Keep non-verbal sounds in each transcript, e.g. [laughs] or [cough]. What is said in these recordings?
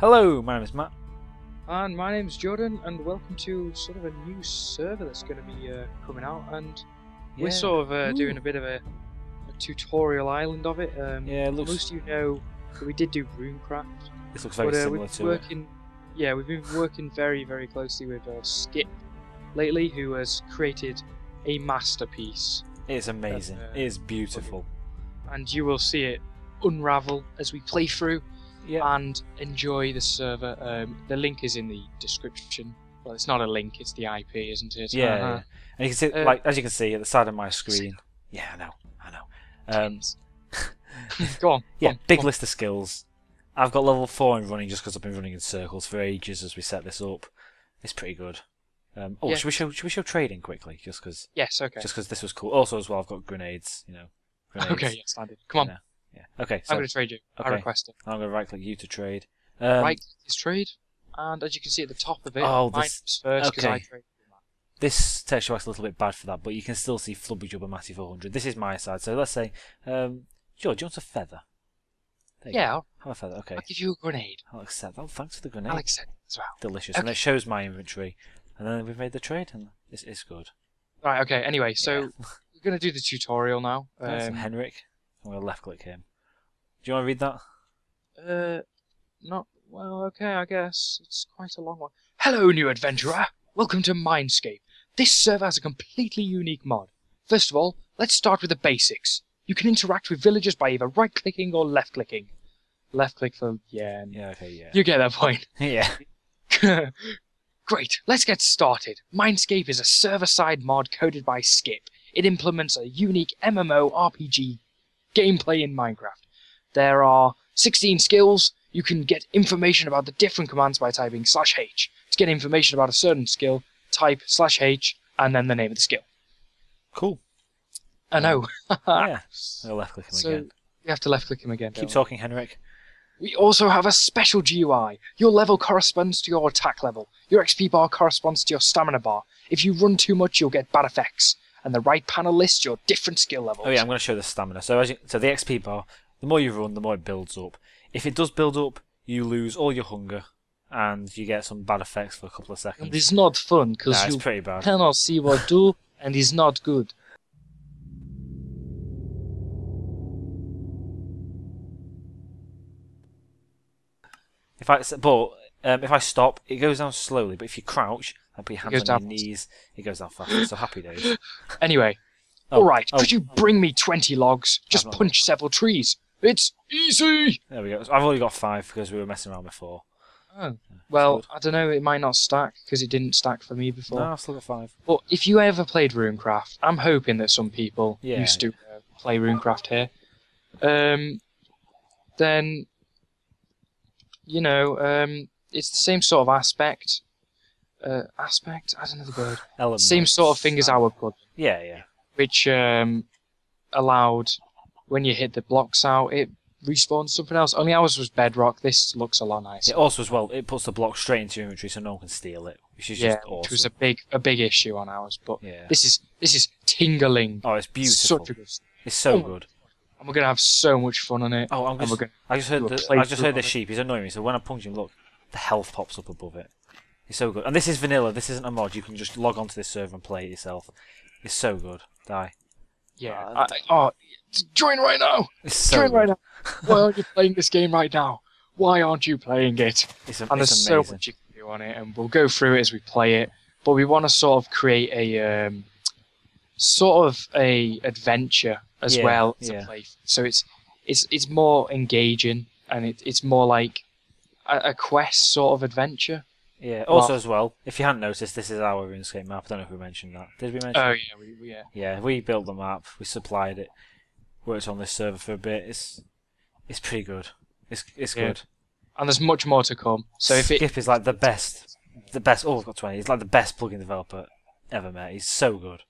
Hello, my name is Matt. And my name's Jordan, and welcome to sort of a new server that's going to be uh, coming out. And we're sort of uh, doing a bit of a, a tutorial island of it. Um, Yeah, it looks. Most of you know that we did do Runecraft, This looks very but uh, similar we've to been it. working. Yeah, we've been working very, very closely with uh, Skip lately, who has created a masterpiece, It's amazing. uh, it is beautiful. and you will see it unravel as we play through. Yeah. and enjoy the server. Um, the link is in the description. Well, it's not a link; it's the IP, isn't it? Yeah, Uh-huh. yeah. And you can see, Uh, like, as you can see at the side of my screen. Yeah, I know, I know. Um, [laughs] Go on. yeah, go on, big go on. list of skills. I've got level four in running just because I've been running in circles for ages as we set this up. It's pretty good. Um, oh, Yeah. should we show should we show trading quickly? Just because Yes. Okay. just because this was cool. Also, as well, I've got grenades. You know, [laughs] grenades. Okay. Yes, I did. Come on. you know. Yeah. Okay. So I'm going to trade you. I okay. request it. I'm going to right click you to trade. Um, right is trade, and as you can see at the top of it, Oh, this- is first because I okay. trade. This texture pack's a little bit bad for that, but you can still see Flubby Jubba Matty 400. This is my side, so let's say, um, George, you want a feather? Yeah, go. I'll, Have a feather, okay. I'll give you a grenade. I'll accept that. Oh, thanks for the grenade. I'll accept it as well. Delicious. And it shows my inventory. And then we've made the trade, and it's, it's good. Right. Okay. Anyway, so Yeah. we're going to do the tutorial now. Um, Henrik. I'm going to left click him. Do you want to read that? Uh, not well. Okay, I guess it's quite a long one. Hello, new adventurer. Welcome to Minescape. This server has a completely unique mod. First of all, let's start with the basics. You can interact with villagers by either right-clicking or left-clicking. Left-click for yeah. Yeah, okay, yeah. You get that point. [laughs] [laughs] yeah. Great, let's get started. Minescape is a server-side mod coded by Skip. It implements a unique MMO RPG gameplay in Minecraft. There are 16 skills. You can get information about the different commands by typing slash H. To get information about a certain skill, type slash H and then the name of the skill. Cool. I know. yeah. [laughs] I'll left click him So again. we have to left click him again. Keep don't we? talking, Henrik. We also have a special GUI. Your level corresponds to your attack level. Your XP bar corresponds to your stamina bar. If you run too much, you'll get bad effects. And the right panel lists your different skill levels. Oh yeah, I'm going to show the stamina. So as you, so the XP bar, the more you run, the more it builds up. If it does build up, you lose all your hunger, and you get some bad effects for a couple of seconds. And it's not fun because it's you pretty bad. cannot see what do, [laughs] and it's not good. If I but um, if I stop, it goes down slowly. But if you crouch and put your hands goes on down your knees, it goes down faster. So happy days. [laughs] Anyway, Oh, all right. oh, Could you bring me twenty logs? Just punch several trees. It's easy. There we go. I've only got five because we were messing around before. Oh. Well. I don't know. It might not stack because it didn't stack for me before. No, I've still got five. But if you ever played Runecraft, I'm hoping that some people Yeah, used to uh, play Runecraft here. Um, then, you know, um, it's the same sort of aspect. Uh, aspect? I don't know the word. Elements. Same sort of thing as our plug, Yeah, yeah. which um, allowed when you hit the blocks out, it respawns something else. Only ours was bedrock. This looks a lot nicer. It also as well, it puts the block straight into your inventory so no one can steal it, which is yeah, just awesome. which was a big a big issue on ours. But Yeah. this is this is tingling. Oh, it's beautiful. Such a good. It's so Oh. good. And we're gonna have so much fun on it. Oh, I'm just, gonna I just heard the, I just heard the sheep. He's annoying me. So when I punch him, look, the health pops up above it. It's so good. And this is vanilla. This isn't a mod. You can just log onto this server and play it yourself. It's so good. Die. Yeah. Uh, I, oh, join right now! It's so join good. right now! Why aren't you playing this game right now? Why aren't you playing it? It's, a, And it's there's so much you can do on it, and we'll go through it as we play it. But we want to sort of create a um, sort of a adventure as Yeah, well to yeah. play. So it's it's it's more engaging, and it, it's more like a, a quest sort of adventure. Yeah. Also, Well- as well, if you hadn't noticed, this is our RuneScape map. I don't know if we mentioned that. Did we mention? Oh yeah, we, we- yeah. Yeah, we built the map. We supplied it. Worked on this server for a bit. It's it's pretty good. It's it's Yeah. good. And there's much more to come. So if it Skip is like the best, the best. Oh, I've got twenty. He's like the best plugin developer ever met. He's so good.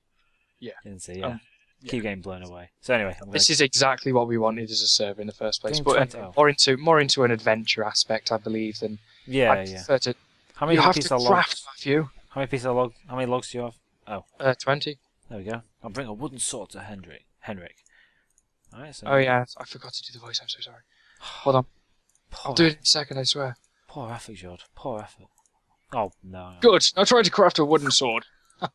Yeah. Didn't see. Yeah. Um, yeah. Keep getting blown away. So anyway, I'm This gonna- is exactly what we wanted as a server in the first place, Game but uh, 20 oh. more into more into an adventure aspect, I believe. Than yeah, I yeah. prefer to. How many You have pieces to of craft, logs? Matthew. How many pieces of log? How many logs do you have? Oh. Uh, Twenty. There we go. I'll bring a wooden sword to Henrik. Henrik. Alright, so Oh yeah, I forgot to do the voice. I'm so sorry. [sighs] Hold on. I'll do it in a second. I swear. poor Poor effort, Jord. Poor effort. Oh no. Good. Now try to craft a wooden sword. [laughs]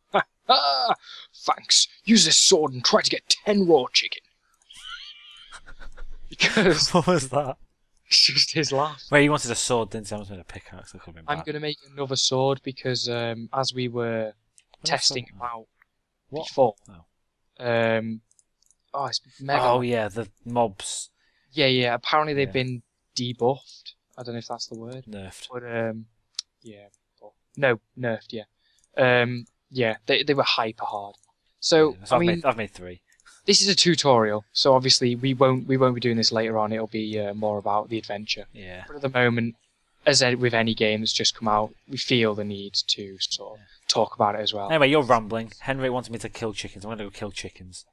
Ah, Thanks. Use this sword and try to get ten raw chicken. [laughs] Because [laughs] what was that? It's just his laugh. Wait, he wanted a sword, didn't he? I was going a pickaxe. That could have been I'm bad. gonna make another sword because um, as we were What's testing about What? before, Oh. um, oh, it's mega. Oh yeah, the mobs yeah, yeah. Apparently they've Yeah. been debuffed. I don't know if that's the word. nerfed. But um, yeah, no, nerfed. Yeah, um, yeah, they they were hyper hard. So Yeah, I I've, mean, made, I've made three. This is a tutorial. So obviously we won't we won't be doing this later on. It'll be uh, more about the adventure. Yeah. But at the moment, as with any game that's just come out, we feel the need to sort of talk about it as well. Anyway, you're rambling. Henry wanted me to kill chickens. I'm going to go kill chickens.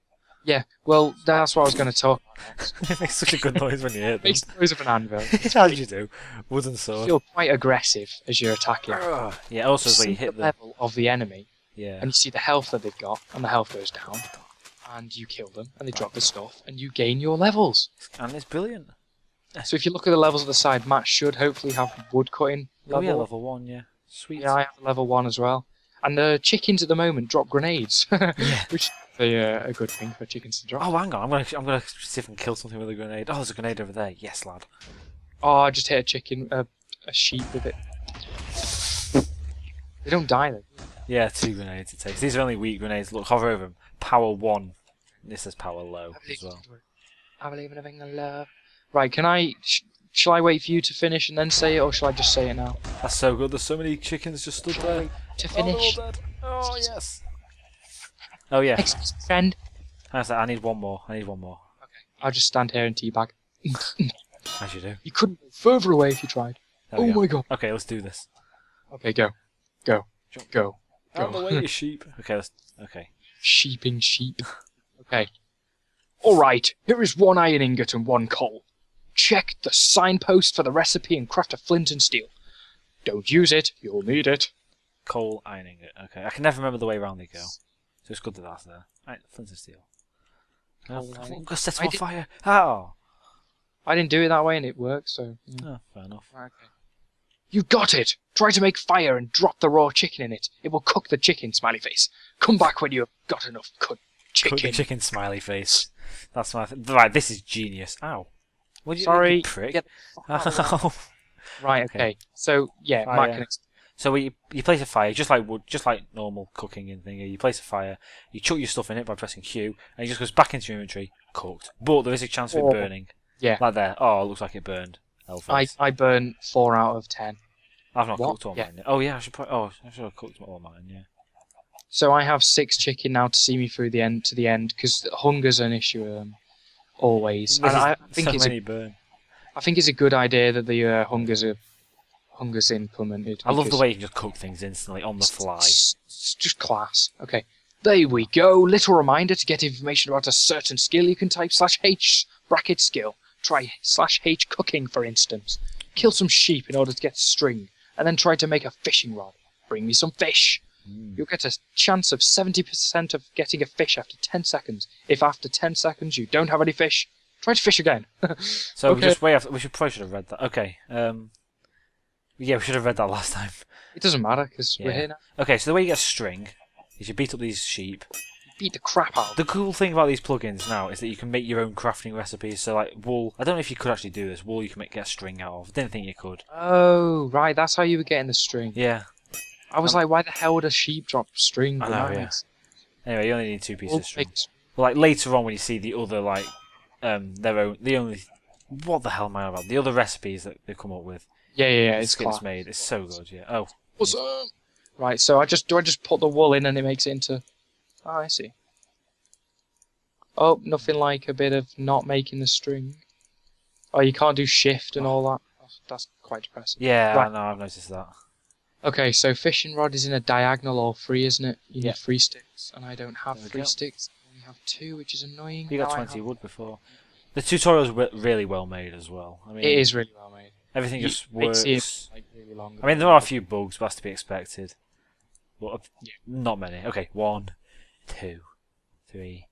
Yeah, well, that's what I was going to talk. about. [laughs] it makes such a good noise when you hit them. Makes the noise of an anvil. [laughs] How you do? Wooden sword. You feel quite aggressive as you're attacking. Ugh. Yeah, also as See you hit the the. level of the enemy, Yeah. and you see the health that they've got, and the health goes down, and you kill them, and they drop the stuff, and you gain your levels. And it's brilliant. So if you look at the levels at the side, Matt should hopefully have wood cutting Oh level. yeah, level one, yeah. Sweet. Yeah, I have level one as well. And the chickens at the moment drop grenades, [laughs] Yeah. which is a, uh, a good thing for chickens to drop. Oh, hang on. I'm gonna, I'm gonna see if I can kill something with a grenade. Oh, there's a grenade over there. Yes, lad. Oh, I just hit a chicken, a, a sheep with it. They don't die though. Yeah, two grenades it takes. These are only weak grenades. Look, hover over them. Power one. This is power low as well. I believe in a thing of love. Right, can I? Sh- shall I wait for you to finish and then say it, or shall I just say it now? That's so good. There's so many chickens just stood there. To Oh, they're all finish. dead. Oh, yes. Oh yeah. Next friend. Hang on a sec, I need one more. I need one more. Okay. I'll just stand here and teabag. [laughs] As you do. you couldn't go further away if you tried. There oh go. my god. Okay, let's do this. Okay, go, go, go. Out of the way, you [laughs] sheep. Okay, let's. Okay. Sheeping sheep. Okay. Alright, here is one iron ingot and one coal. Check the signpost for the recipe and craft a flint and steel. Don't use it, you'll need it. Coal ironing it. Okay, I can never remember the way around they go. So it's good that that's there. Right, flint and steel. Oh, I'm gonna set I on did- fire. Oh. I didn't do it that way and it worked, so. yeah. oh, fair enough. Right, okay. You got it! Try to make fire and drop the raw chicken in it. It will cook the chicken, smiley face. Come back when you have got enough cooked chicken. Chicken smiley face. That's my. Th- right, this is genius. Ow. What you, Sorry, you prick? get. [laughs] Right, okay. Okay. So, yeah, Fire. Matt can ex- So we, you place a fire, just like wood, just like normal cooking and thingy. You place a fire, you chuck your stuff in it by pressing Q, and it just goes back into your inventory, cooked. But there is a chance of it Oh. burning. Yeah. Like there. Oh, it looks like it burned. I. I burn 4 out of 10. I've not What? cooked all Yeah. mine. Oh yeah, I should put. Oh, I should have cooked all mine. Yeah. So I have six chicken now to see me through the end to the end because hunger's an issue um, always. And This I think so it's a, burn. I think it's a good idea that the uh, hunger's a, hunger's implemented. I love the way you can just cook things instantly on the fly. It's, it's just class. Okay. There we go. Little reminder to get information about a certain skill. You can type slash H bracket skill. Try slash H cooking, for instance. Kill some sheep in order to get string, and then try to make a fishing rod. Bring me some fish. Mm. You'll get a chance of 70% of getting a fish after 10 seconds. If after 10 seconds you don't have any fish, try to fish again. [laughs] So we just way after. We should probably should have read that. Okay. Um. Yeah, we should have read that [laughs] last time. it doesn't matter because we're here now. Okay, so the way you get string is you beat up these sheep. Beat the crap out. The cool thing about these plugins now is that you can make your own crafting recipes. So like wool, I don't know if you could actually do this. Wool you can make get string out of. Didn't think you could. Oh, right. That's how you were getting the string. Yeah. I was Um, like, why the hell would a sheep drop string? I know, yeah. Anyway, you only need two pieces of string. makes- Well, like later on when you see the other like um their own the only what the hell am I about? The other recipes that they come up with. Yeah, yeah, yeah. It's class. made. It's so good. Yeah. Oh. What's up? Right. So I just do I just put the wool in and it makes it into. Oh, I see. Oh, nothing like a bit of not making the string. Oh, you can't do shift and all that. That's, that's quite depressing. Yeah. Right. I know. I've noticed that. Okay, so fishing rod is in a diagonal all three, isn't it? You Yeah. need three sticks, and I don't have There three sticks. I only have two, which is annoying. You got Now twenty wood before. The tutorial's re- really well made as well. I mean, It is really well made. Everything You- just works. seems like really long. I mean, there are a few bugs, but that's to be expected. But uh, Yeah. not many. Okay, one, two, three.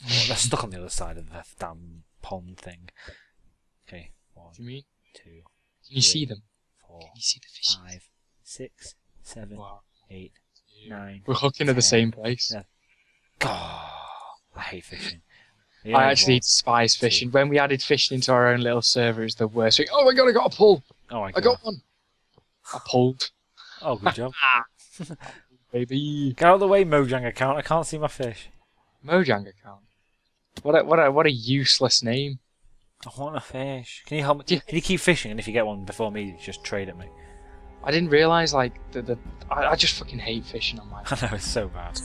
Four. They're stuck on the other side of the damn pond thing. Okay, one, do you mean? two, Can you see them? four, Can you see the fish? five, six, seven, Wow. eight, nine. We're hooking to the same place. Yeah. Oh, I hate fishing. I actually well, despise fishing. When we added fishing into our own little server, it was the worst thing. Oh my god, I got a pull! Oh my god. I got one! I pulled. Oh, good job. [laughs] Baby. Get out of the way, Mojang account. I can't see my fish. Mojang account. What a, what a, what a useless name. I want a fish. Can you help me? Yeah. Can you keep fishing? And if you get one before me, just trade at me. I didn't realise, like, the, the I, I just fucking hate fishing on my [laughs] I know it's so bad.